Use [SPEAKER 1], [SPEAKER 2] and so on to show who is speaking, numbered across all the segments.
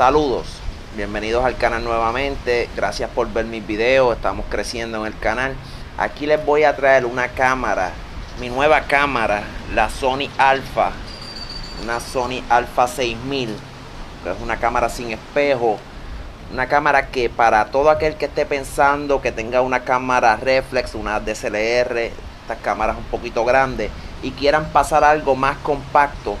[SPEAKER 1] Saludos, bienvenidos al canal nuevamente, gracias por ver mis videos, estamos creciendo en el canal. Aquí les voy a traer una cámara, mi nueva cámara, la Sony Alpha, una Sony Alpha 6000, que es una cámara sin espejo, una cámara que para todo aquel que esté pensando que tenga una cámara reflex, una DSLR, estas cámaras un poquito grandes y quieran pasar algo más compacto,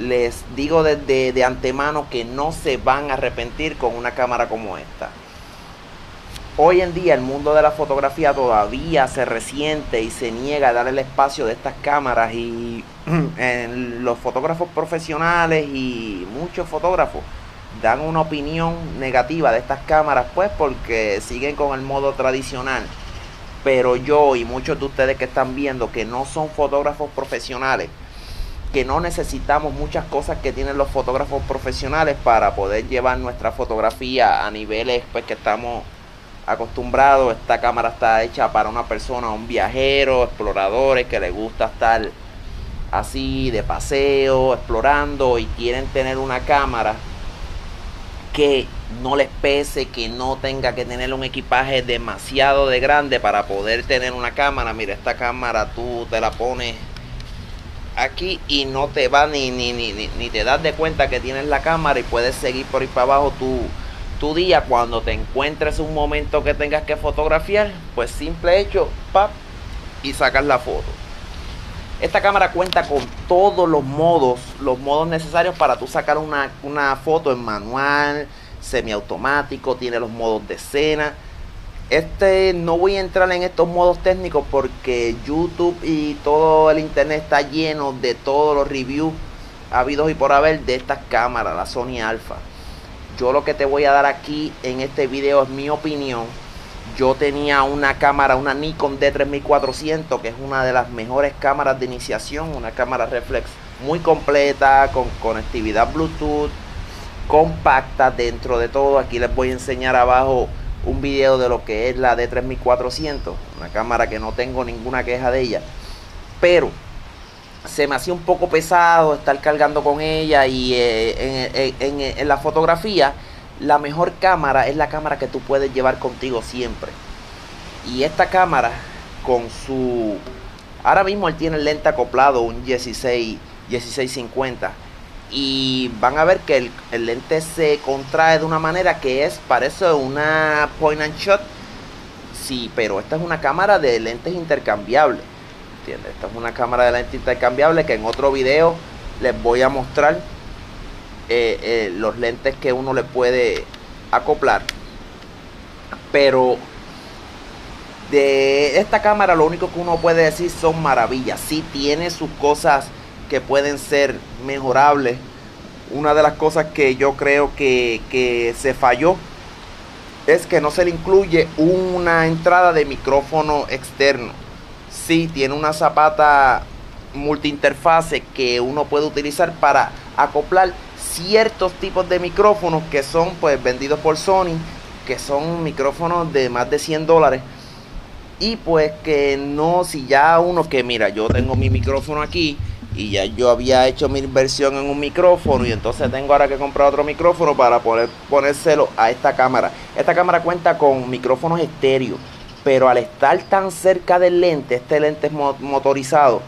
[SPEAKER 1] les digo desde de antemano que no se van a arrepentir con una cámara como esta. Hoy en día el mundo de la fotografía todavía se resiente y se niega a dar el espacio de estas cámaras y los fotógrafos profesionales y muchos fotógrafos dan una opinión negativa de estas cámaras pues porque siguen con el modo tradicional. Pero yo y muchos de ustedes que están viendo que no son fotógrafos profesionales, que no necesitamos muchas cosas que tienen los fotógrafos profesionales para poder llevar nuestra fotografía a niveles pues que estamos acostumbrados. Esta cámara está hecha para una persona, un viajero, exploradores que le gusta estar así de paseo, explorando y quieren tener una cámara que no les pese, que no tenga que tener un equipaje demasiado de grande para poder tener una cámara. Mira, esta cámara tú te la pones aquí y no te va ni, ni, ni, ni, te das de cuenta que tienes la cámara y puedes seguir por ahí para abajo tu, tu día cuando te encuentres un momento que tengas que fotografiar, pues simple hecho, pap, y sacas la foto. Esta cámara cuenta con todos los modos, los modos necesarios para tú sacar una, una foto en manual, semiautomático, tiene los modos de escena este no voy a entrar en estos modos técnicos porque YouTube y todo el internet está lleno de todos los reviews habidos y por haber de estas cámaras, la Sony Alpha. Yo lo que te voy a dar aquí en este video es mi opinión. Yo tenía una cámara, una Nikon D3400, que es una de las mejores cámaras de iniciación, una cámara reflex muy completa, con conectividad Bluetooth, compacta dentro de todo. Aquí les voy a enseñar abajo un video de lo que es la D3400, una cámara que no tengo ninguna queja de ella, pero se me hacía un poco pesado estar cargando con ella y eh, en, la fotografía la mejor cámara es la cámara que tú puedes llevar contigo siempre. Y esta cámara con su... Ahora mismo él tiene el lente acoplado, un 16, 1650 y van a ver que el, lente se contrae de una manera que es parece una point and shot sí pero esta es una cámara de lentes intercambiables ¿entiendes? esta es una cámara de lentes intercambiables que en otro video les voy a mostrar eh, eh, los lentes que uno le puede acoplar pero de esta cámara lo único que uno puede decir son maravillas sí tiene sus cosas que pueden ser mejorables. Una de las cosas que yo creo que, se falló es que no se le incluye una entrada de micrófono externo. Sí, tiene una zapata multiinterfase que uno puede utilizar para acoplar ciertos tipos de micrófonos que son pues vendidos por Sony, que son micrófonos de más de 100 dólares. Y pues que no, si ya uno que mira, yo tengo mi micrófono aquí, y ya yo había hecho mi inversión en un micrófono y entonces tengo ahora que comprar otro micrófono para poder ponérselo a esta cámara. Esta cámara cuenta con micrófonos estéreo, pero al estar tan cerca del lente, este lente es motorizado.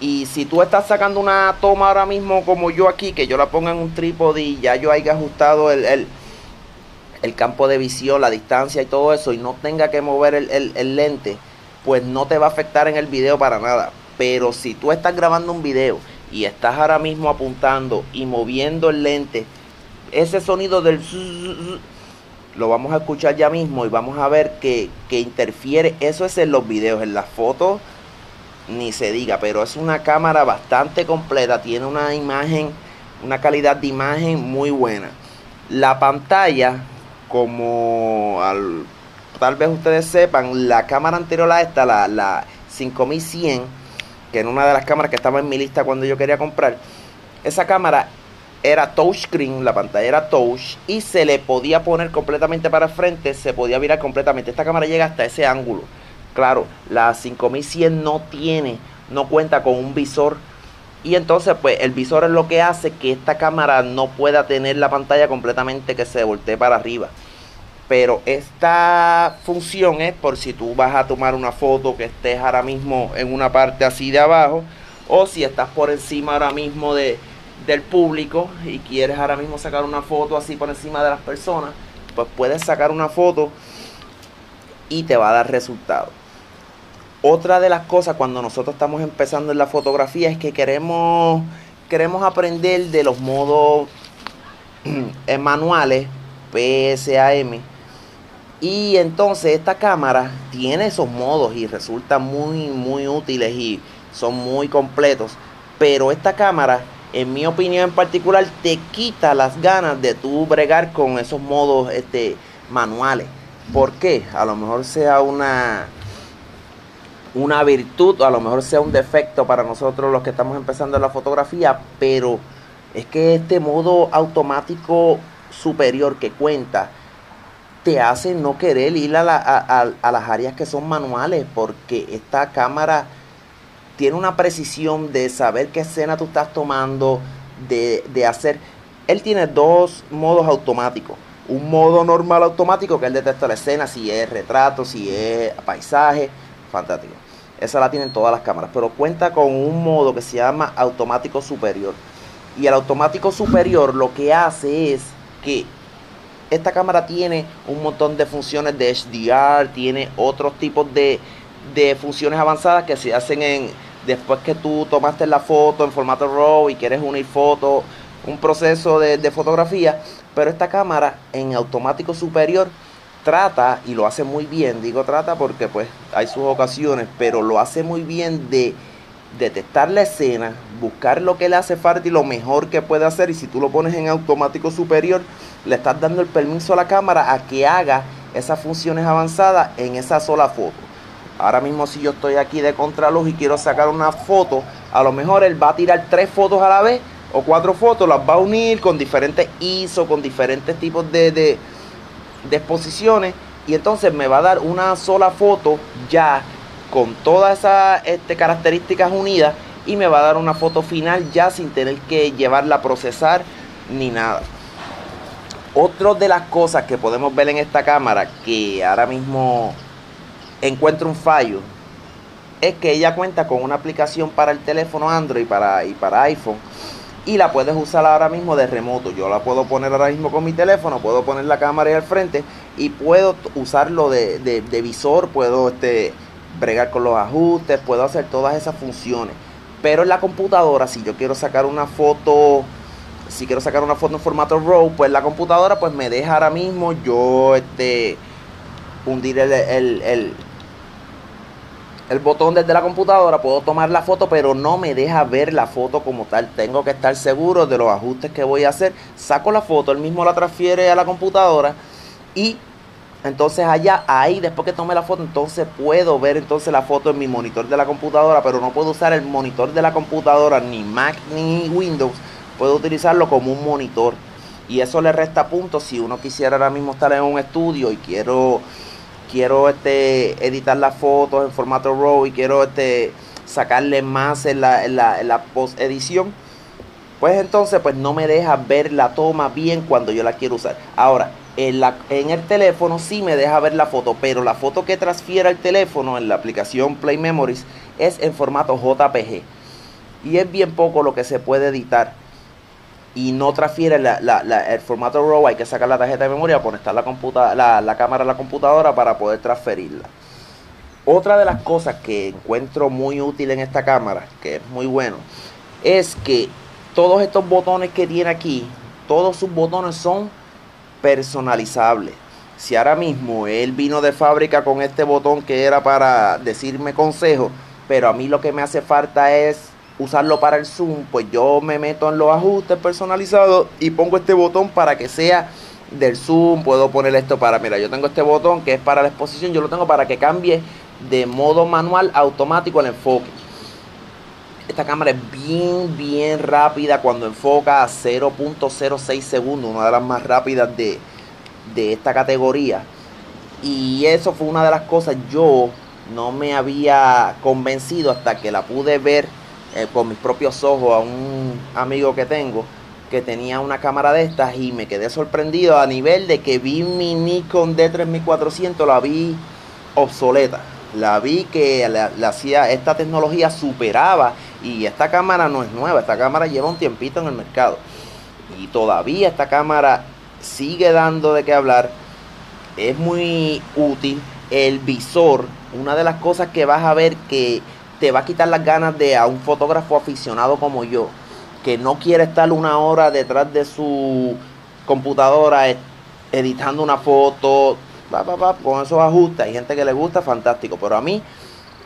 [SPEAKER 1] Y si tú estás sacando una toma ahora mismo como yo aquí, que yo la ponga en un trípode y ya yo haya ajustado el, el, campo de visión, la distancia y todo eso, y no tenga que mover el, el lente, pues no te va a afectar en el video para nada pero si tú estás grabando un video y estás ahora mismo apuntando y moviendo el lente, ese sonido del lo vamos a escuchar ya mismo y vamos a ver que, interfiere. Eso es en los videos, en las fotos ni se diga, pero es una cámara bastante completa, tiene una imagen, una calidad de imagen muy buena. La pantalla, como tal vez ustedes sepan, la cámara anterior a esta, la, la 5100, que en una de las cámaras que estaba en mi lista cuando yo quería comprar, esa cámara era touchscreen, la pantalla era touch y se le podía poner completamente para frente, se podía virar completamente. Esta cámara llega hasta ese ángulo. Claro, la 5100 no tiene, no cuenta con un visor Y entonces pues el visor es lo que hace que esta cámara no pueda tener la pantalla completamente que se voltee para arriba. Pero esta función es por si tú vas a tomar una foto que estés ahora mismo en una parte así de abajo o si estás por encima ahora mismo de, del público y quieres ahora mismo sacar una foto así por encima de las personas, pues puedes sacar una foto y te va a dar resultado. Otra de las cosas cuando nosotros estamos empezando en la fotografía es que queremos, queremos aprender de los modos manuales PSAM. Y entonces esta cámara tiene esos modos y resulta muy, muy útiles y son muy completos. Pero esta cámara, en mi opinión en particular, te quita las ganas de tú bregar con esos modos este, manuales. ¿Por qué? A lo mejor sea una, una virtud a lo mejor sea un defecto para nosotros los que estamos empezando la fotografía, pero es que este modo automático superior que cuenta te hace no querer ir a, a, las áreas que son manuales porque esta cámara tiene una precisión de saber qué escena tú estás tomando, de hacer... Él tiene dos modos automáticos. Un modo normal automático que él detecta la escena, si es retrato, si es paisaje, fantástico. Esa la tienen todas las cámaras, pero cuenta con un modo que se llama automático superior. Y el automático superior lo que hace es que esta cámara tiene un montón de funciones de HDR, tiene otros tipos de, de funciones avanzadas que se hacen en después que tú tomaste la foto en formato RAW y quieres unir fotos, un proceso de, de fotografía, pero esta cámara en automático superior trata y lo hace muy bien, digo trata porque pues hay sus ocasiones, pero lo hace muy bien de detectar la escena, buscar lo que le hace falta y lo mejor que puede hacer y si tú lo pones en automático superior, le estás dando el permiso a la cámara a que haga esas funciones avanzadas en esa sola foto. Ahora mismo si yo estoy aquí de contraluz y quiero sacar una foto, a lo mejor él va a tirar tres fotos a la vez o cuatro fotos, las va a unir con diferentes ISO, con diferentes tipos de, de, de exposiciones y entonces me va a dar una sola foto ya con todas esas este, características unidas y me va a dar una foto final ya sin tener que llevarla a procesar ni nada. Otra de las cosas que podemos ver en esta cámara que ahora mismo encuentro un fallo es que ella cuenta con una aplicación para el teléfono Android para, y para iPhone y la puedes usar ahora mismo de remoto. Yo la puedo poner ahora mismo con mi teléfono, puedo poner la cámara ahí al frente y puedo usarlo de, de visor, puedo este, bregar con los ajustes, puedo hacer todas esas funciones. Pero en la computadora, si yo quiero sacar una foto, si quiero sacar una foto en formato RAW, pues la computadora pues me deja ahora mismo yo este hundir el, el, el, botón desde la computadora, puedo tomar la foto, pero no me deja ver la foto como tal. Tengo que estar seguro de los ajustes que voy a hacer. Saco la foto, él mismo la transfiere a la computadora y entonces allá, ahí, después que tome la foto, entonces puedo ver entonces la foto en mi monitor de la computadora, pero no puedo usar el monitor de la computadora, ni Mac ni Windows, puedo utilizarlo como un monitor. Y eso le resta puntos si uno quisiera ahora mismo estar en un estudio y quiero, quiero este, editar las fotos en formato RAW y quiero este, sacarle más en la, en la, en la post edición. Pues entonces pues no me deja ver la toma bien cuando yo la quiero usar. Ahora, en, el teléfono sí me deja ver la foto, pero la foto que transfiere el teléfono en la aplicación Play Memories es en formato JPG. Y es bien poco lo que se puede editar. Y no transfiere el formato RAW, hay que sacar la tarjeta de memoria, conectar la, la, la cámara a la computadora para poder transferirla. Otra de las cosas que encuentro muy útil en esta cámara, que es muy bueno, es que todos estos botones que tiene aquí, todos sus botones son personalizable. Si ahora mismo él vino de fábrica con este botón que era para decirme consejo, pero a mí lo que me hace falta es usarlo para el zoom, pues yo me meto en los ajustes personalizados y pongo este botón para que sea del zoom. Puedo poner esto para, mira, yo tengo este botón que es para la exposición, yo lo tengo para que cambie de modo manual automático el enfoque. Esta cámara es bien, bien rápida cuando enfoca a 0.06 segundos, una de las más rápidas de, esta categoría. Y eso fue una de las cosas yo no me había convencido hasta que la pude ver eh, con mis propios ojos a un amigo que tengo que tenía una cámara de estas y me quedé sorprendido a nivel de que vi mi Nikon D3400, la vi obsoleta. La vi que la, esta tecnología superaba y esta cámara no es nueva, esta cámara lleva un tiempito en el mercado. Y todavía esta cámara sigue dando de qué hablar. Es muy útil. El visor, una de las cosas que vas a ver que te va a quitar las ganas de a un fotógrafo aficionado como yo, que no quiere estar una hora detrás de su computadora editando una foto, con esos ajustes. Hay gente que le gusta, fantástico. Pero a mí,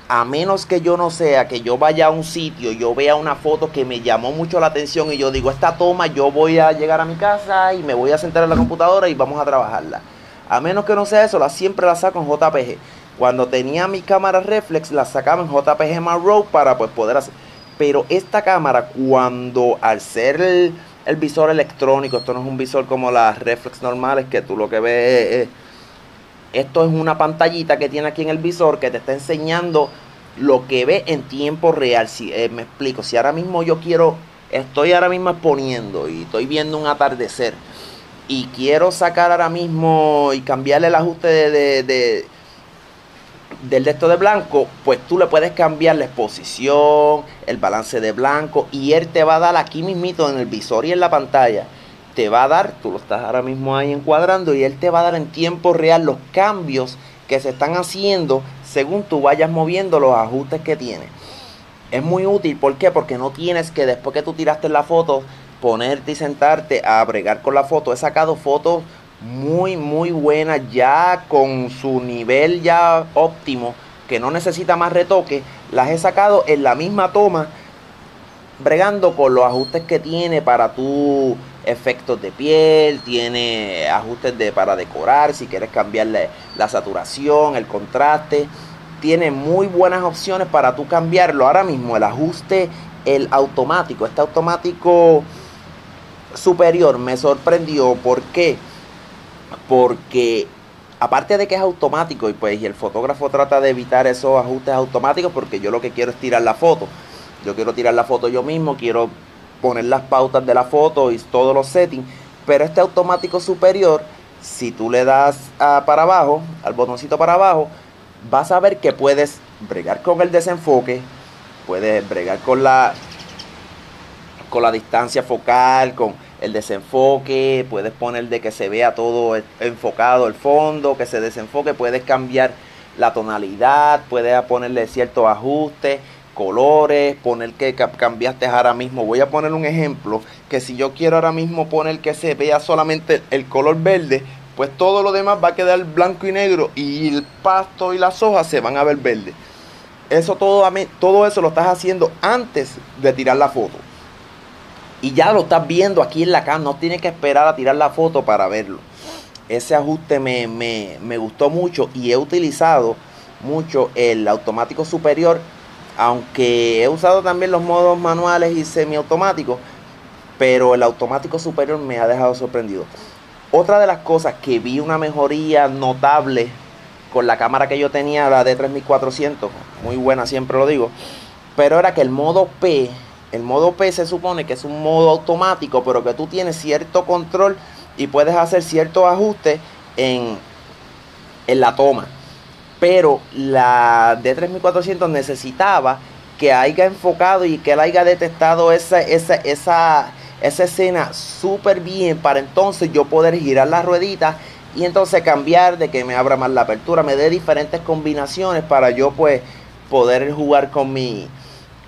[SPEAKER 1] a menos que yo no sea, que yo vaya a un sitio, yo vea una foto que me llamó mucho la atención y yo digo, esta toma yo voy a llegar a mi casa y me voy a sentar en la computadora y vamos a trabajarla. A menos que no sea eso, la siempre la saco en JPG. Cuando tenía mi cámara reflex, la sacaba en JPG Marrow para pues, poder hacer. Pero esta cámara, cuando al ser el, visor electrónico, esto no es un visor como las reflex normales, que tú lo que ves es, esto es una pantallita que tiene aquí en el visor que te está enseñando lo que ve en tiempo real. Si eh, me explico, si ahora mismo yo quiero, estoy ahora mismo exponiendo y estoy viendo un atardecer y quiero sacar ahora mismo y cambiarle el ajuste de del de de blanco, pues tú le puedes cambiar la exposición, el balance de blanco y él te va a dar aquí mismito en el visor y en la pantalla. Te va a dar, tú lo estás ahora mismo ahí encuadrando y él te va a dar en tiempo real los cambios que se están haciendo según tú vayas moviendo los ajustes que tiene. Es muy útil, ¿por qué? Porque no tienes que después que tú tiraste la foto ponerte y sentarte a bregar con la foto. He sacado fotos muy, muy buena, ya con su nivel ya óptimo, que no necesita más retoque, las he sacado en la misma toma, bregando con los ajustes que tiene para tu efectos de piel, tiene ajustes de, para decorar, si quieres cambiarle la saturación, el contraste, tiene muy buenas opciones para tú cambiarlo. Ahora mismo el ajuste, el automático, este automático superior me sorprendió, porque porque aparte de que es automático y pues y el fotógrafo trata de evitar esos ajustes automáticos porque yo lo que quiero es tirar la foto. Yo quiero tirar la foto yo mismo, quiero poner las pautas de la foto y todos los settings, pero este automático superior, si tú le das para abajo, al botoncito para abajo, vas a ver que puedes bregar con el desenfoque, puedes bregar con la con la distancia focal, con el desenfoque, puedes poner de que se vea todo enfocado el fondo, que se desenfoque, puedes cambiar la tonalidad, puedes ponerle ciertos ajustes, colores, poner que cambiaste ahora mismo. Voy a poner un ejemplo, que si yo quiero ahora mismo poner que se vea solamente el color verde, pues todo lo demás va a quedar blanco y negro y el pasto y las hojas se van a ver verde. Eso todo, todo eso lo estás haciendo antes de tirar la foto. Y ya lo estás viendo aquí en la cámara, no tienes que esperar a tirar la foto para verlo. Ese ajuste me, me, gustó mucho y he utilizado mucho el automático superior, aunque he usado también los modos manuales y semiautomáticos, pero el automático superior me ha dejado sorprendido. Otra de las cosas que vi una mejoría notable con la cámara que yo tenía, la de 3400, muy buena siempre lo digo, pero era que el modo P el modo P se supone que es un modo automático, pero que tú tienes cierto control y puedes hacer ciertos ajustes en, en la toma. Pero la D3400 necesitaba que haya enfocado y que él haya detectado esa, esa, esa, esa escena súper bien para entonces yo poder girar la ruedita y entonces cambiar de que me abra más la apertura, me dé diferentes combinaciones para yo pues poder jugar con mi,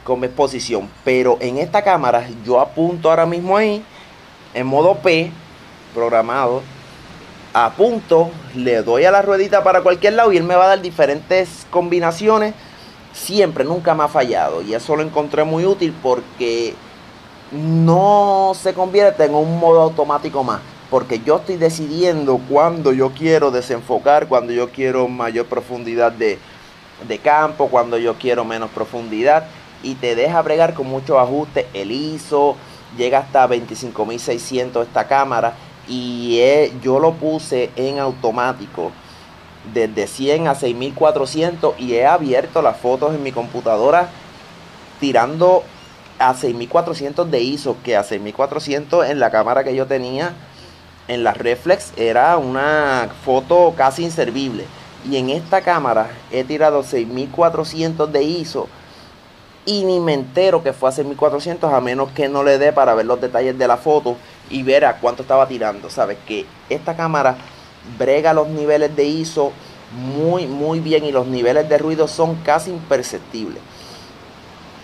[SPEAKER 1] con mi exposición. Pero en esta cámara yo apunto ahora mismo ahí, en modo P, programado, apunto, le doy a la ruedita para cualquier lado y él me va a dar diferentes combinaciones. Siempre, nunca me ha fallado. Y eso lo encontré muy útil porque no se convierte en un modo automático más. Porque yo estoy decidiendo cuando yo quiero desenfocar, cuando yo quiero mayor profundidad de, de campo, cuando yo quiero menos profundidad y te deja bregar con muchos ajustes. El ISO llega hasta 25.600 esta cámara y yo lo puse en automático desde 100 a 6400 y he abierto las fotos en mi computadora tirando a 6400 de ISO, que a 6400 en la cámara que yo tenía en la reflex era una foto casi inservible. Y en esta cámara he tirado 6400 de ISO y ni me entero que fue a 6400 a menos que no le dé para ver los detalles de la foto y ver a cuánto estaba tirando. Sabes que esta cámara brega los niveles de ISO muy muy bien y los niveles de ruido son casi imperceptibles.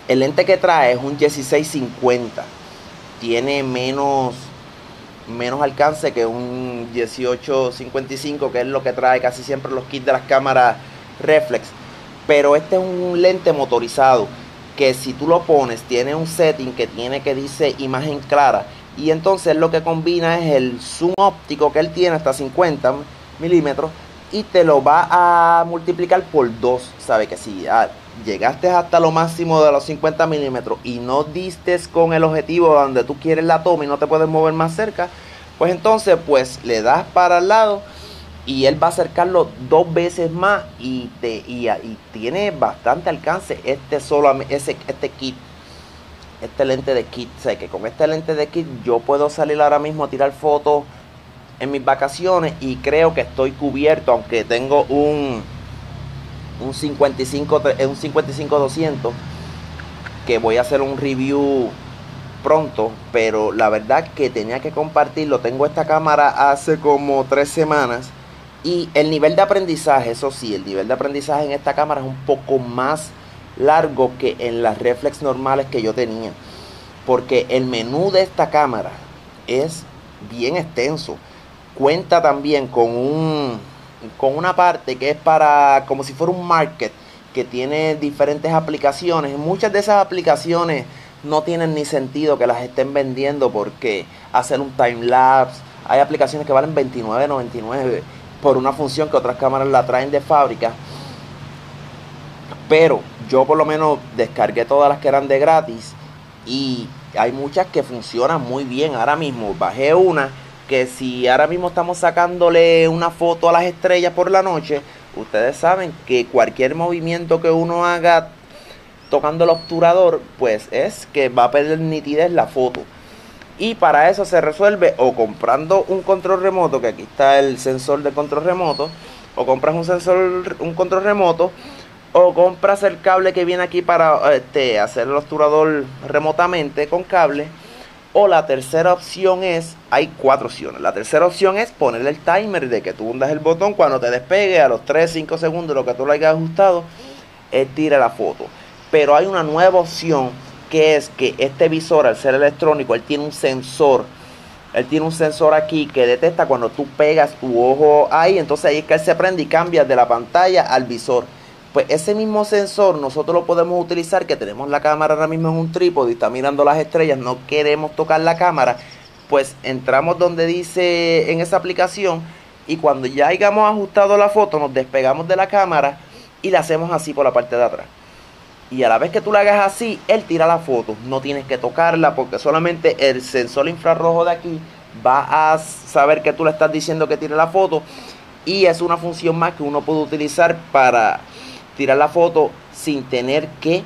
[SPEAKER 1] El lente que trae es un 1650. Tiene menos menos alcance que un 1855, que es lo que trae casi siempre los kits de las cámaras reflex. Pero este es un lente motorizado que si tú lo pones tiene un setting que tiene que dice imagen clara y entonces lo que combina es el zoom óptico que él tiene hasta 50 milímetros y te lo va a multiplicar por 2. Sabe que si llegaste hasta lo máximo de los 50 milímetros y no diste con el objetivo donde tú quieres la toma y no te puedes mover más cerca, pues entonces pues le das para el lado y él va a acercarlo dos veces más y, te, y, tiene bastante alcance este solo ese, este kit este lente de kit. Sé que con este lente de kit yo puedo salir ahora mismo a tirar fotos en mis vacaciones y creo que estoy cubierto aunque tengo un un 55 un 55 200 que voy a hacer un review pronto pero la verdad que tenía que compartirlo. Tengo esta cámara hace como tres semanas y el nivel de aprendizaje eso sí el nivel de aprendizaje en esta cámara es un poco más largo que en las reflex normales que yo tenía. Porque el menú de esta cámara es bien extenso. Cuenta también con un con una parte que es para como si fuera un market que tiene diferentes aplicaciones. Muchas de esas aplicaciones no tienen ni sentido que las estén vendiendo porque hacer un time lapse, hay aplicaciones que valen 29.99 por una función que otras cámaras la traen de fábrica. Pero yo por lo menos descargué todas las que eran de gratis y hay muchas que funcionan muy bien. Ahora mismo bajé una que si ahora mismo estamos sacándole una foto a las estrellas por la noche, ustedes saben que cualquier movimiento que uno haga tocando el obturador, pues es que va a perder nitidez la foto. Y para eso se resuelve o comprando un control remoto, que aquí está el sensor de control remoto, o compras un sensor, un control remoto, o compras el cable que viene aquí para este, hacer el obturador remotamente con cable o la tercera opción es, hay cuatro opciones. La tercera opción es ponerle el timer de que tú hundas el botón cuando te despegue a los 3, 5 segundos, lo que tú le hayas ajustado, él tira la foto. Pero hay una nueva opción que es que este visor, al ser electrónico, él tiene un sensor. Él tiene un sensor aquí que detecta cuando tú pegas tu ojo ahí. Entonces ahí es que él se prende y cambia de la pantalla al visor. Pues ese mismo sensor nosotros lo podemos utilizar, que tenemos la cámara ahora mismo en un trípode y está mirando las estrellas, no queremos tocar la cámara, pues entramos donde dice en esa aplicación y cuando ya hayamos ajustado la foto nos despegamos de la cámara y la hacemos así por la parte de atrás. Y a la vez que tú la hagas así, él tira la foto. No tienes que tocarla porque solamente el sensor infrarrojo de aquí va a saber que tú le estás diciendo que tire la foto. Y es una función más que uno puede utilizar para tirar la foto sin tener que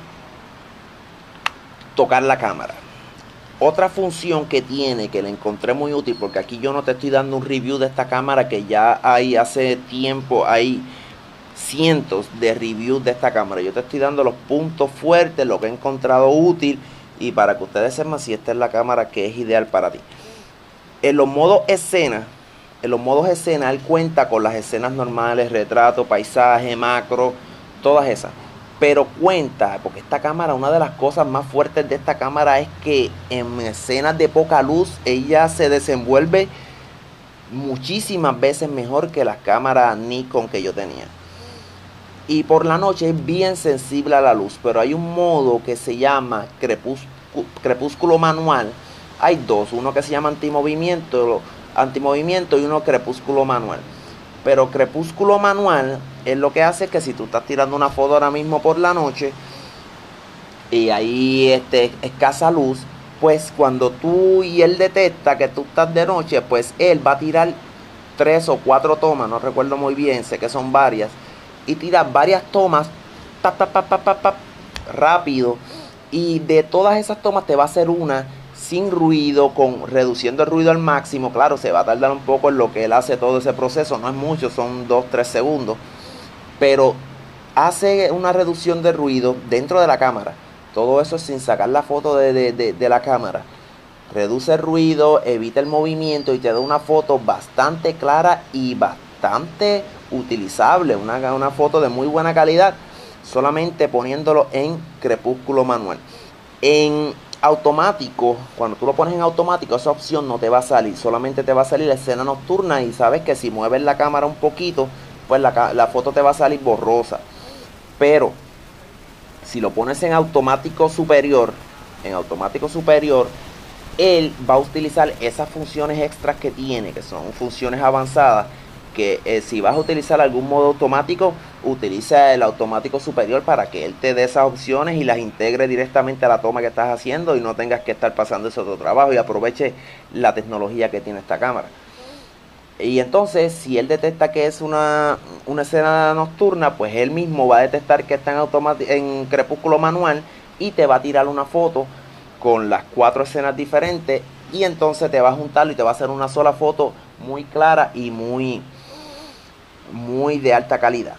[SPEAKER 1] tocar la cámara. Otra función que tiene, que le encontré muy útil, porque aquí yo no te estoy dando un review de esta cámara, que ya hay hace tiempo, hay cientos de reviews de esta cámara. Yo te estoy dando los puntos fuertes, lo que he encontrado útil, y para que ustedes sepan si esta es la cámara que es ideal para ti. En los modos escena, en los modos escena, él cuenta con las escenas normales, retrato, paisaje, macro, todas esas. Pero cuenta, porque esta cámara, una de las cosas más fuertes de esta cámara es que en escenas de poca luz ella se desenvuelve muchísimas veces mejor que las cámaras Nikon que yo tenía. Y por la noche es bien sensible a la luz, pero hay un modo que se llama crepúsculo manual. Hay dos, uno que se llama antimovimiento, antimovimiento y uno crepúsculo manual. Pero crepúsculo manual es lo que hace que si tú estás tirando una foto ahora mismo por la noche y ahí este, escasa luz, pues cuando tú y él detecta que tú estás de noche, pues él va a tirar tres o cuatro tomas, no recuerdo muy bien, sé que son varias, y tira varias tomas rápido Y de todas esas tomas te va a hacer una sin ruido, con reduciendo el ruido al máximo. Claro, se va a tardar un poco en lo que él hace todo ese proceso, no es mucho, son 2-3 segundos. Pero hace una reducción de ruido dentro de la cámara. Todo eso sin sacar la foto de la cámara. Reduce el ruido, evita el movimiento y te da una foto bastante clara y bastante utilizable. Una, una foto de muy buena calidad solamente poniéndolo en crepúsculo manual. En automático, cuando tú lo pones en automático, esa opción no te va a salir, solamente te va a salir la escena nocturna y sabes que si mueves la cámara un poquito, pues la, la foto te va a salir borrosa. Pero si lo pones en automático superior, en automático superior, él va a utilizar esas funciones extras que tiene, que son funciones avanzadas, que eh, si vas a utilizar algún modo automático, utiliza el automático superior para que él te dé esas opciones y las integre directamente a la toma que estás haciendo y no tengas que estar pasando ese otro trabajo y aproveche la tecnología que tiene esta cámara. Y entonces, si él detecta que es una, una escena nocturna, pues él mismo va a detectar que está en, en crepúsculo manual y te va a tirar una foto con las cuatro escenas diferentes y entonces te va a juntarlo y te va a hacer una sola foto muy clara y muy, muy de alta calidad.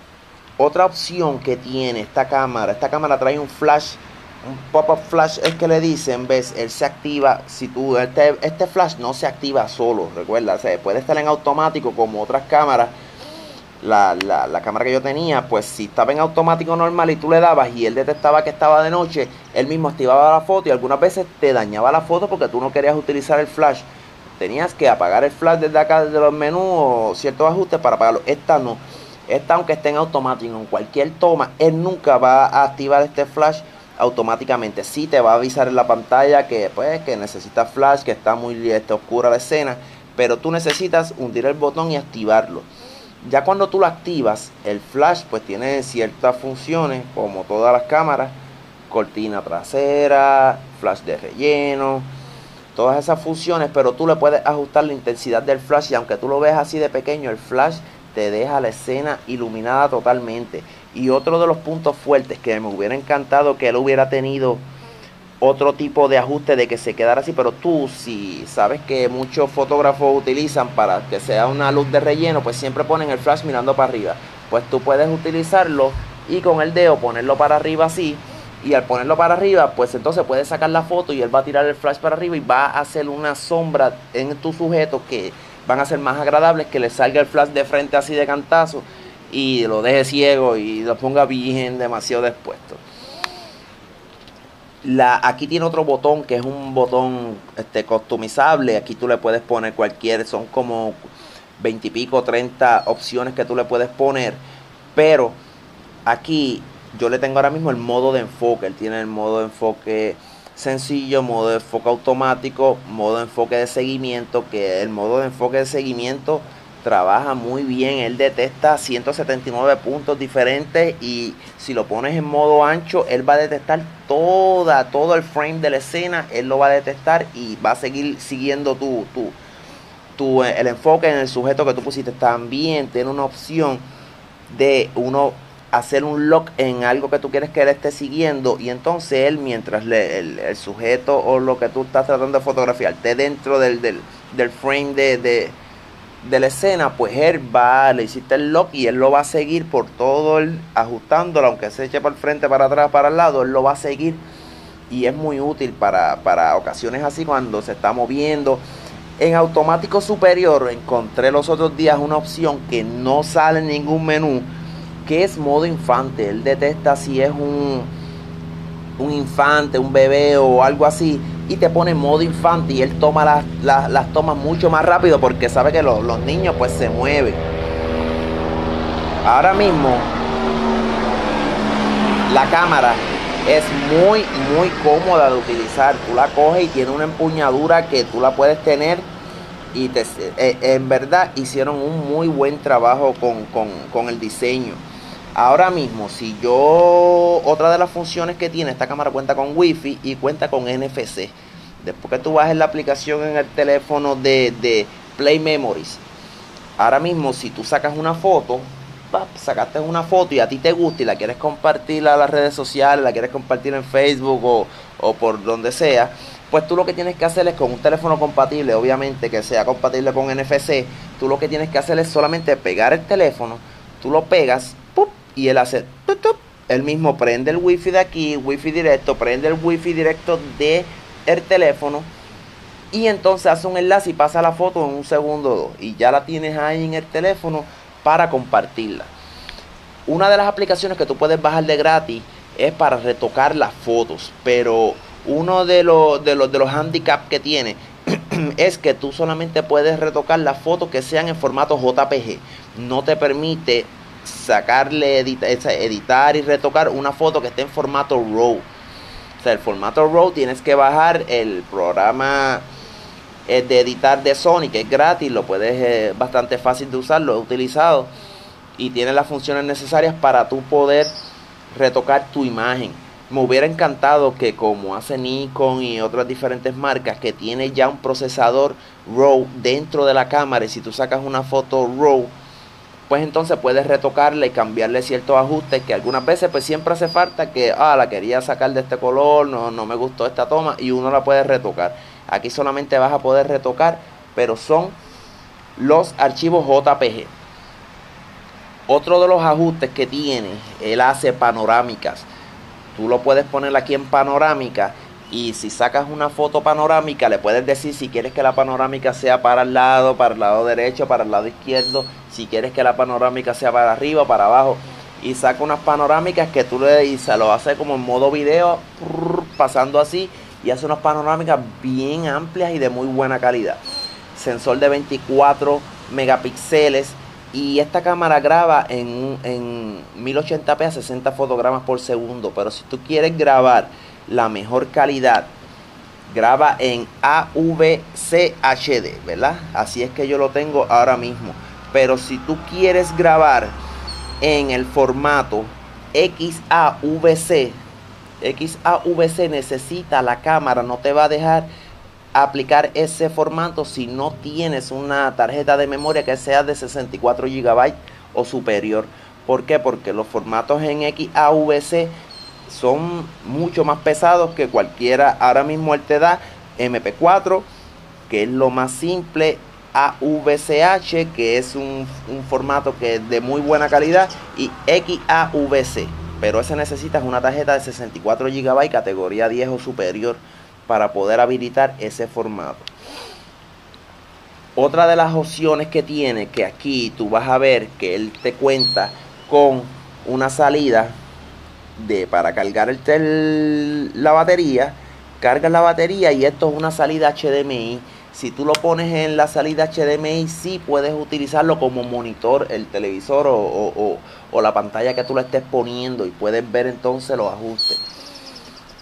[SPEAKER 1] Otra opción que tiene esta cámara, esta cámara trae un flash, un pop-up flash es que le dicen, ves, él se activa, si tú, este, este flash no se activa solo, recuerda, se puede estar en automático como otras cámaras. La, la, la, cámara que yo tenía, pues si estaba en automático normal y tú le dabas y él detectaba que estaba de noche, él mismo activaba la foto y algunas veces te dañaba la foto porque tú no querías utilizar el flash tenías que apagar el flash desde acá, desde los menús o ciertos ajustes para apagarlo. Esta no. Esta, aunque esté en automático, en cualquier toma, él nunca va a activar este flash automáticamente. Sí te va a avisar en la pantalla que, pues, que necesitas flash, que está muy este, oscura la escena, pero tú necesitas hundir el botón y activarlo. Ya cuando tú lo activas, el flash pues tiene ciertas funciones, como todas las cámaras, cortina trasera, flash de relleno, todas esas funciones, pero tú le puedes ajustar la intensidad del flash y aunque tú lo veas así de pequeño, el flash te deja la escena iluminada totalmente. Y otro de los puntos fuertes que me hubiera encantado que él hubiera tenido otro tipo de ajuste de que se quedara así, pero tú si sabes que muchos fotógrafos utilizan para que sea una luz de relleno, pues siempre ponen el flash mirando para arriba. Pues tú puedes utilizarlo y con el dedo ponerlo para arriba así y al ponerlo para arriba, pues entonces puedes sacar la foto y él va a tirar el flash para arriba y va a hacer una sombra en tu sujeto que van a ser más agradables que le salga el flash de frente así de cantazo y lo deje ciego y lo ponga bien demasiado expuesto. La, aquí tiene otro botón que es un botón este, customizable. Aquí tú le puedes poner cualquier, son como 20 y pico, 30 opciones que tú le puedes poner. Pero aquí yo le tengo ahora mismo el modo de enfoque. Él tiene el modo de enfoque sencillo, modo de enfoque automático, modo de enfoque de seguimiento, que el modo de enfoque de seguimiento trabaja muy bien. Él detecta 179 puntos diferentes y si lo pones en modo ancho, él va a detectar toda, todo el frame de la escena, él lo va a detectar y va a seguir siguiendo tu, tu el enfoque en el sujeto que tú pusiste. También tiene una opción de uno hacer un lock en algo que tú quieres que él esté siguiendo y entonces él mientras le, el, sujeto o lo que tú estás tratando de fotografiar esté dentro del, del, del frame de, de, de, la escena pues él va, le hiciste el lock y él lo va a seguir por todo el ajustándolo aunque se eche para el frente, para atrás, para el lado, él lo va a seguir. Y es muy útil para, para ocasiones así cuando se está moviendo. En automático superior encontré los otros días una opción que no sale en ningún menú que es modo infante. Él detecta si es un, un infante, un bebé o algo así, y te pone modo infante y él toma las, las, tomas mucho más rápido porque sabe que los, los niños pues se mueven. Ahora mismo la cámara es muy muy cómoda de utilizar. Tú la coges y tiene una empuñadura que tú la puedes tener y te, eh, en verdad hicieron un muy buen trabajo con, con, con el diseño. Ahora mismo, si yo, otra de las funciones que tiene esta cámara cuenta con Wi-Fi y cuenta con NFC. Después que tú bajes la aplicación en el teléfono de, Play Memories, ahora mismo si tú sacas una foto, sacaste una foto y a ti te gusta y la quieres compartir a las redes sociales, la quieres compartir en Facebook o, o por donde sea, pues tú lo que tienes que hacer es con un teléfono compatible, obviamente que sea compatible con NFC, tú lo que tienes que hacer es solamente pegar el teléfono, tú lo pegas y él hace él mismo prende el wifi de aquí, wifi directo, prende el wifi directo de el teléfono y entonces hace un enlace y pasa la foto en un segundo o dos y ya la tienes ahí en el teléfono para compartirla. Una de las aplicaciones que tú puedes bajar de gratis es para retocar las fotos, pero uno de los de los de los handicaps que tiene es que tú solamente puedes retocar las fotos que sean en formato JPG. No te permite sacarle, editar y retocar una foto que esté en formato RAW. O sea, el formato RAW tienes que bajar el programa eh, de editar de Sony, que es gratis, lo puedes, eh, bastante fácil de usar, lo he utilizado y tiene las funciones necesarias para tú poder retocar tu imagen. Me hubiera encantado que como hace Nikon y otras diferentes marcas que tiene ya un procesador RAW dentro de la cámara y si tú sacas una foto RAW pues entonces puedes retocarle y cambiarle ciertos ajustes que algunas veces pues siempre hace falta que, ah, la quería sacar de este color, no, no me gustó esta toma y uno la puede retocar. Aquí solamente vas a poder retocar, pero son los archivos JPG. Otro de los ajustes que tiene, él hace panorámicas. Tú lo puedes poner aquí en panorámica y si sacas una foto panorámica le puedes decir si quieres que la panorámica sea para el lado, para el lado derecho, para el lado izquierdo, si quieres que la panorámica sea para arriba, para abajo y saca unas panorámicas que tú le y se lo hace como en modo video pasando así y hace unas panorámicas bien amplias y de muy buena calidad. Sensor de 24 megapíxeles y esta cámara graba en, en 1080p a 60 fotogramas por segundo, pero si tú quieres grabar la mejor calidad. Graba en AVC HD, ¿verdad? Así es que yo lo tengo ahora mismo. Pero si tú quieres grabar en el formato XAVC, XAVC necesita la cámara, no te va a dejar aplicar ese formato si no tienes una tarjeta de memoria que sea de 64 GB o superior. ¿Por qué? Porque los formatos en XAVC son mucho más pesados que cualquiera. Ahora mismo él te da MP4, que es lo más simple, AVCH, que es un, formato que es de muy buena calidad, y XAVC. Pero ese necesitas una tarjeta de 64 GB, categoría 10 o superior, para poder habilitar ese formato. Otra de las opciones que tiene, que aquí tú vas a ver que él te cuenta con una salida de para cargar el, la batería, cargas la batería y esto es una salida HDMI. Si tú lo pones en la salida HDMI, sí puedes utilizarlo como monitor, el televisor o, la pantalla que tú le estés poniendo y puedes ver entonces los ajustes.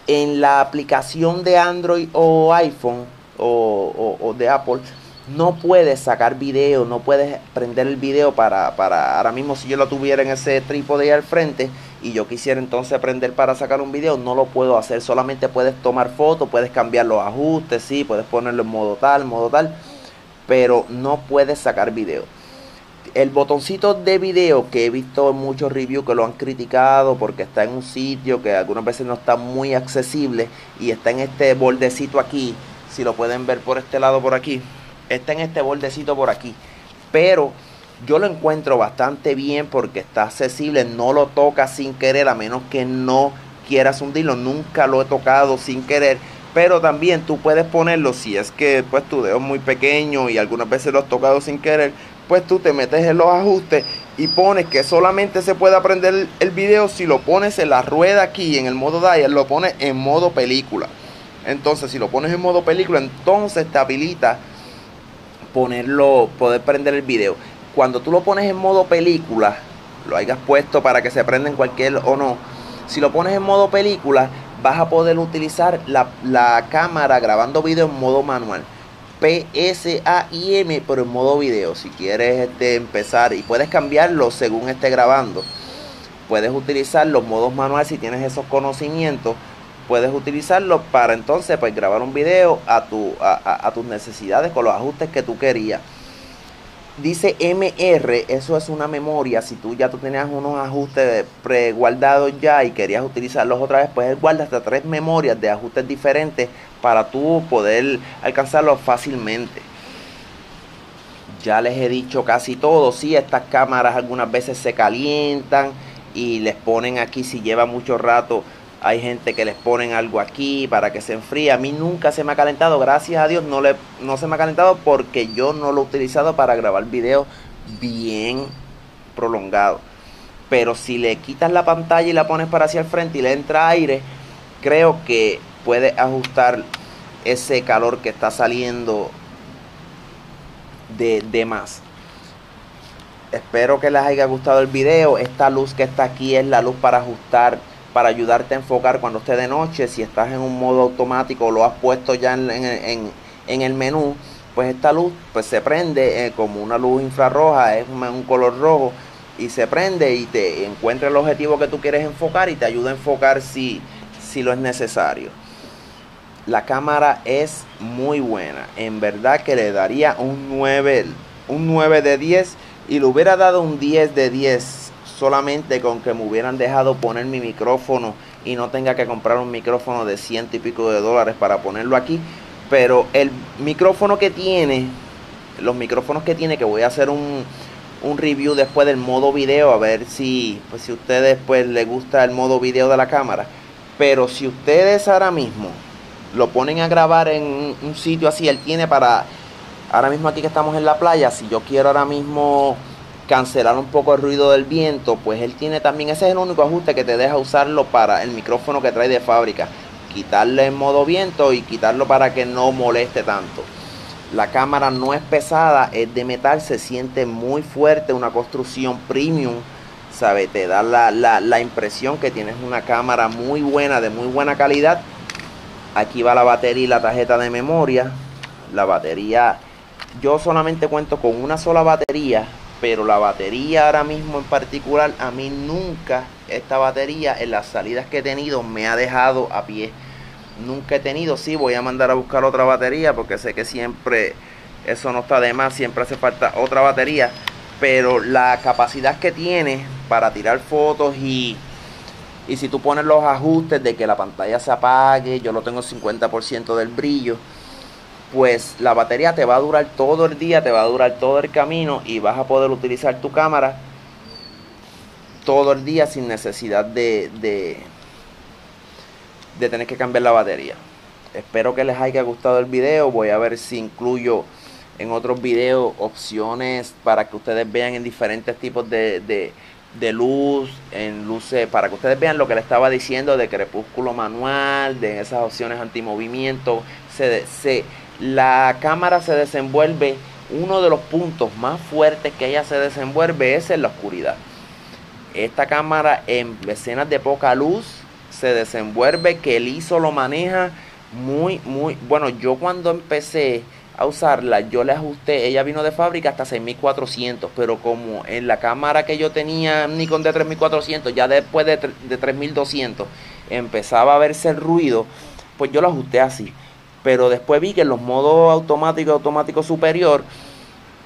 [SPEAKER 1] En la aplicación de Android o iPhone o, o de Apple, no puedes sacar video, no puedes prender el video para, para ahora mismo si yo lo tuviera en ese trípode al frente y yo quisiera entonces aprender para sacar un video, no lo puedo hacer, solamente puedes tomar fotos, puedes cambiar los ajustes, sí, puedes ponerlo en modo tal, modo tal, pero no puedes sacar video. El botoncito de video que he visto en muchos reviews que lo han criticado porque está en un sitio que algunas veces no está muy accesible y está en este bordecito aquí, si lo pueden ver por este lado por aquí está en este bordecito por aquí. Pero yo lo encuentro bastante bien porque está accesible, no lo toca sin querer, a menos que no quieras hundirlo. Nunca lo he tocado sin querer. Pero también tú puedes ponerlo si es que pues tu dedo es muy pequeño y algunas veces lo has tocado sin querer. Pues tú te metes en los ajustes y pones que solamente se puede aprender el video si lo pones en la rueda aquí en el modo dial, lo pones en modo película. Entonces si lo pones en modo película, entonces te habilita ponerlo, poder prender el video. Cuando tú lo pones en modo película, lo hayas puesto para que se prenda en cualquier o no. Si lo pones en modo película, vas a poder utilizar la, cámara grabando video en modo manual. PSAIM, pero en modo video. Si quieres este, empezar y puedes cambiarlo según esté grabando. Puedes utilizar los modos manuales si tienes esos conocimientos puedes utilizarlo para entonces pues grabar un video a, tu, a, tus necesidades con los ajustes que tú querías. Dice MR, eso es una memoria. Si tú ya tú tenías unos ajustes preguardados ya y querías utilizarlos otra vez, pues él hasta tres memorias de ajustes diferentes para tú poder alcanzarlos fácilmente. Ya les he dicho casi todo. Sí, estas cámaras algunas veces se calientan y les ponen aquí si lleva mucho rato hay gente que les ponen algo aquí para que se enfríe. A mí nunca se me ha calentado, gracias a Dios no, le, no se me ha calentado porque yo no lo he utilizado para grabar videos bien prolongados. Pero si le quitas la pantalla y la pones para hacia el frente y le entra aire, creo que puede ajustar ese calor que está saliendo de, de más. Espero que les haya gustado el video. Esta luz que está aquí es la luz para ajustar para ayudarte a enfocar cuando esté de noche. Si estás en un modo automático lo has puesto ya en, el menú, pues esta luz pues se prende eh, como una luz infrarroja, es un, color rojo y se prende y te encuentra el objetivo que tú quieres enfocar y te ayuda a enfocar si, si lo es necesario. La cámara es muy buena, en verdad que le daría un 9, un 9 de 10 y le hubiera dado un 10 de 10 solamente con que me hubieran dejado poner mi micrófono y no tenga que comprar un micrófono de ciento y pico de dólares para ponerlo aquí. Pero el micrófono que tiene, los micrófonos que tiene, que voy a hacer un, un review después del modo video, a ver si, pues, si a ustedes pues, les gusta el modo video de la cámara. Pero si ustedes ahora mismo lo ponen a grabar en un sitio así, él tiene para, ahora mismo aquí que estamos en la playa, si yo quiero ahora mismo cancelar un poco el ruido del viento, pues él tiene también, ese es el único ajuste que te deja usarlo para el micrófono que trae de fábrica. Quitarle en modo viento y quitarlo para que no moleste tanto. La cámara no es pesada, es de metal, se siente muy fuerte, una construcción premium, ¿sabe? Te da la, la impresión que tienes una cámara muy buena, de muy buena calidad. Aquí va la batería y la tarjeta de memoria. La batería, yo solamente cuento con una sola batería pero la batería ahora mismo en particular, a mí nunca esta batería en las salidas que he tenido me ha dejado a pie. Nunca he tenido, sí, voy a mandar a buscar otra batería porque sé que siempre eso no está de más, siempre hace falta otra batería, pero la capacidad que tiene para tirar fotos y, y si tú pones los ajustes de que la pantalla se apague, yo lo tengo 50% del brillo pues la batería te va a durar todo el día, te va a durar todo el camino y vas a poder utilizar tu cámara todo el día sin necesidad de, de, tener que cambiar la batería. Espero que les haya gustado el video. Voy a ver si incluyo en otros videos opciones para que ustedes vean en diferentes tipos de, de, luz, en luces, para que ustedes vean lo que le estaba diciendo de crepúsculo manual, de esas opciones antimovimiento. Se, la cámara se desenvuelve, uno de los puntos más fuertes que ella se desenvuelve es en la oscuridad. Esta cámara en escenas de poca luz se desenvuelve, que el ISO lo maneja muy, muy, bueno, yo cuando empecé a usarla, yo le ajusté, ella vino de fábrica hasta 6400, pero como en la cámara que yo tenía Nikon de 3400, ya después de, de 3200 empezaba a verse el ruido, pues yo lo ajusté así pero después vi que en los modos automático automático superior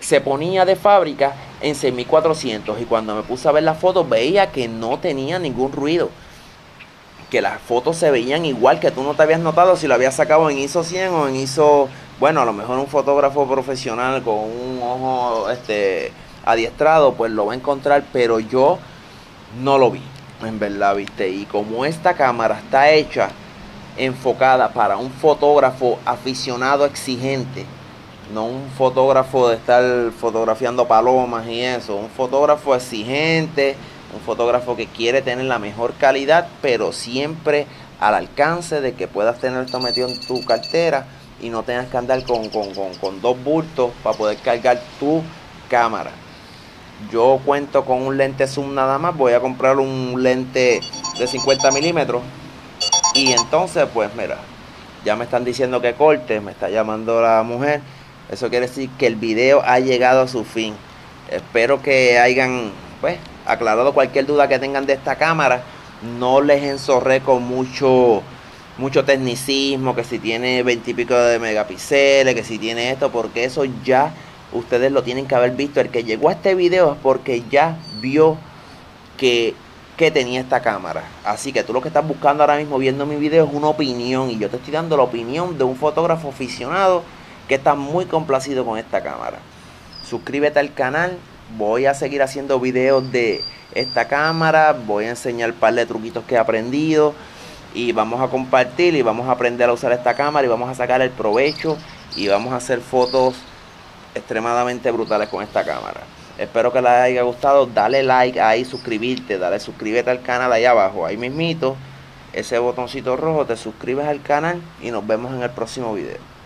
[SPEAKER 1] se ponía de fábrica en 6400 y cuando me puse a ver las fotos veía que no tenía ningún ruido. Que las fotos se veían igual que tú no te habías notado si lo habías sacado en ISO 100 o en ISO, bueno, a lo mejor un fotógrafo profesional con un ojo este adiestrado pues lo va a encontrar, pero yo no lo vi, en verdad, ¿viste? Y como esta cámara está hecha enfocada para un fotógrafo aficionado exigente, no un fotógrafo de estar fotografiando palomas y eso, un fotógrafo exigente, un fotógrafo que quiere tener la mejor calidad, pero siempre al alcance de que puedas tener esto metido en tu cartera y no tengas que andar con, con dos bultos para poder cargar tu cámara. Yo cuento con un lente zoom nada más, voy a comprar un lente de 50 milímetros y entonces, pues mira, ya me están diciendo que corte, me está llamando la mujer. Eso quiere decir que el video ha llegado a su fin. Espero que hayan pues aclarado cualquier duda que tengan de esta cámara. No les enzorré con mucho mucho tecnicismo, que si tiene 20 y pico de megapíxeles, que si tiene esto, porque eso ya ustedes lo tienen que haber visto. El que llegó a este video es porque ya vio que, que tenía esta cámara. Así que tú lo que estás buscando ahora mismo viendo mi video es una opinión. Y yo te estoy dando la opinión de un fotógrafo aficionado que está muy complacido con esta cámara. Suscríbete al canal. Voy a seguir haciendo videos de esta cámara. Voy a enseñar un par de truquitos que he aprendido. Y vamos a compartir y vamos a aprender a usar esta cámara y vamos a sacar el provecho y vamos a hacer fotos extremadamente brutales con esta cámara. Espero que les haya gustado. Dale like ahí, suscribirte, dale suscríbete al canal ahí abajo, ahí mismito, ese botoncito rojo, te suscribes al canal y nos vemos en el próximo video.